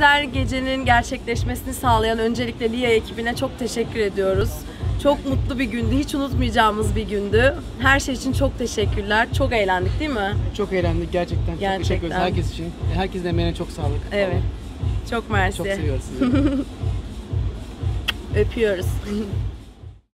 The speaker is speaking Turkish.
güzel gecenin gerçekleşmesini sağlayan öncelikle Lia ekibine çok teşekkür ediyoruz. Çok mutlu bir gündü, hiç unutmayacağımız bir gündü. Her şey için çok teşekkürler. Çok eğlendik değil mi? Çok eğlendik gerçekten. Çok teşekkür ederiz herkes için. Herkesin emeğine çok sağlık. Evet. Çok mersi. Çok seviyoruz sizi. Öpüyoruz.